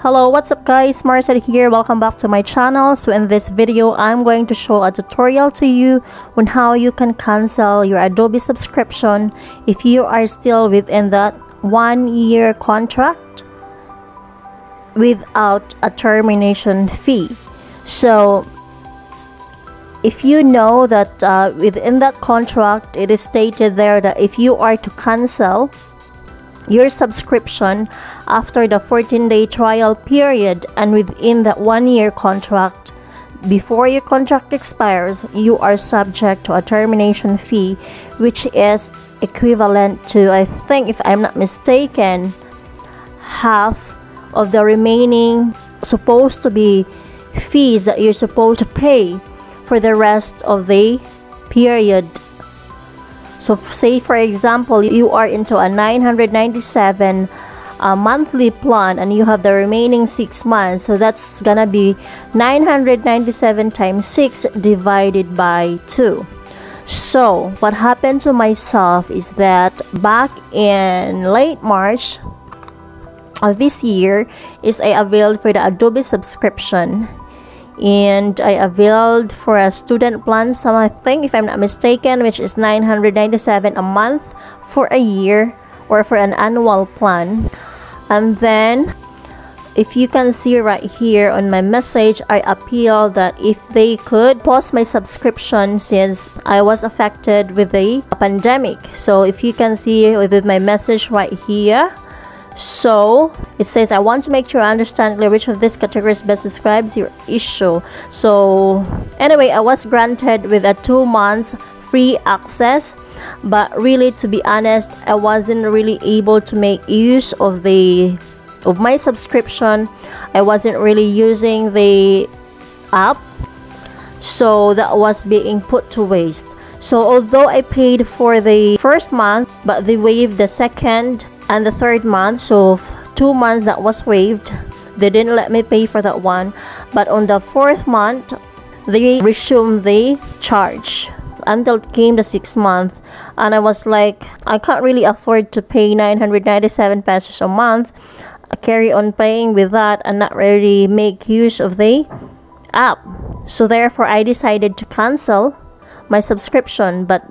Hello, what's up guys? Marcel here. Welcome back to my channel. So in this video, I'm going to show a tutorial to you on how you can cancel your Adobe subscription if you are still within that one year contract without a termination fee. So if you know that uh, within that contract it is stated there that if you are to cancel your subscription after the 14 day trial period and within that one year contract before your contract expires you are subject to a termination fee which is equivalent to i think if i'm not mistaken half of the remaining supposed to be fees that you're supposed to pay for the rest of the period. So say for example, you are into a 997 uh, monthly plan and you have the remaining 6 months. So that's gonna be 997 times 6 divided by 2. So what happened to myself is that back in late March of this year is I availed for the Adobe subscription and I availed for a student plan some I think if I'm not mistaken which is 997 a month for a year or for an annual plan. And then if you can see right here on my message I appeal that if they could pause my subscription since I was affected with the pandemic. So if you can see with my message right here so it says i want to make sure i understand clearly which of these categories best describes your issue. So anyway i was granted with a two months free access but really to be honest i wasn't really able to make use of the of my subscription. I wasn't really using the app so that was being put to waste. So although i paid for the first month but they waived the second and the third month so two months that was waived they didn't let me pay for that one. But on the fourth month they resumed the charge until came the sixth month. And i was like i can't really afford to pay 997 pesos a month. I carry on paying with that and not really make use of the app. So therefore i decided to cancel my subscription. But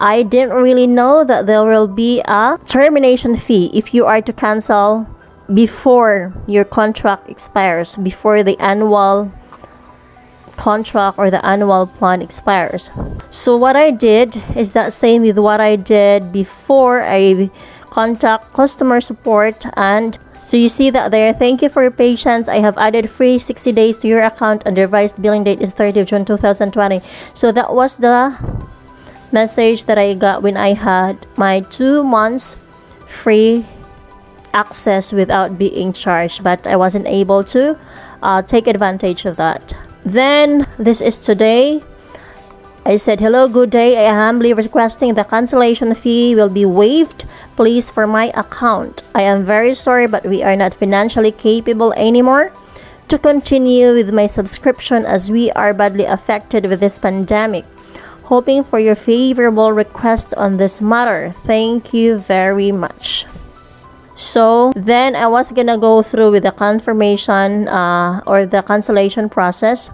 I didn't really know that there will be a termination fee if you are to cancel before your contract expires, before the annual contract or the annual plan expires. So what I did is that same with what I did before I contact customer support and so you see that there. Thank you for your patience. I have added free 60 days to your account. And revised billing date is 30th june 2020 so that was the message that I got when I had my two months free access without being charged but I wasn't able to uh, take advantage of that. Then this is today. I said hello good day. I humbly requesting the cancellation fee will be waived. Please for my account. I am very sorry but we are not financially capable anymore to continue with my subscription as we are badly affected with this pandemic hoping for your favorable request on this matter. Thank you very much. So then I was gonna go through with the confirmation uh, or the cancellation process.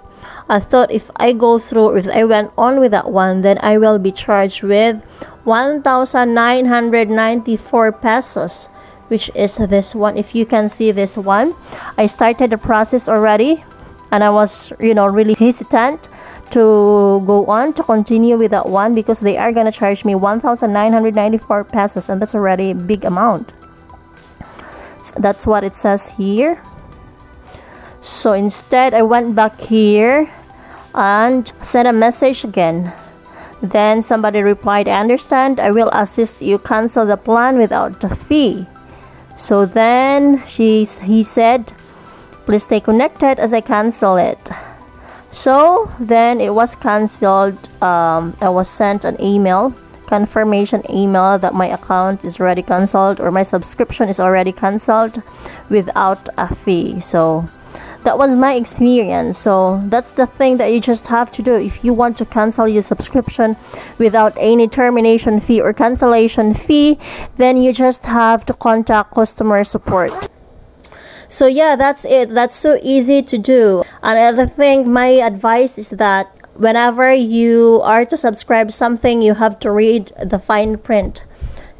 I thought if I go through, if I went on with that one, then I will be charged with 1,994 pesos, which is this one. If you can see this one, I started the process already and I was, you know, really hesitant to go on to continue with that one because they are gonna charge me 1994 pesos and that's already a big amount. So that's what it says here. So instead I went back here and sent a message again. Then somebody replied I understand. I will assist you. Cancel the plan without the fee. So then she he said please stay connected as I cancel it so then it was cancelled um, i was sent an email confirmation email that my account is already cancelled or my subscription is already cancelled without a fee. So that was my experience. So that's the thing that you just have to do. If you want to cancel your subscription without any termination fee or cancellation fee then you just have to contact customer support so yeah that's it. That's so easy to do. And i think my advice is that whenever you are to subscribe something you have to read the fine print.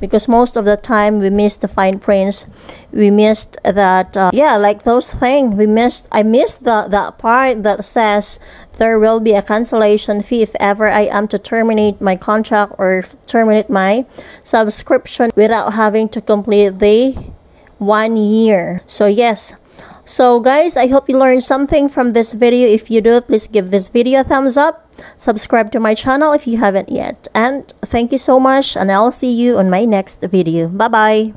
Because most of the time we miss the fine prints. We missed that uh, yeah like those things we missed i missed the the part that says there will be a cancellation fee if ever i am to terminate my contract or terminate my subscription without having to complete the one year. So yes. So guys i hope you learned something from this video. If you do please give this video a thumbs up. Subscribe to my channel if you haven't yet. And thank you so much and i'll see you on my next video. Bye bye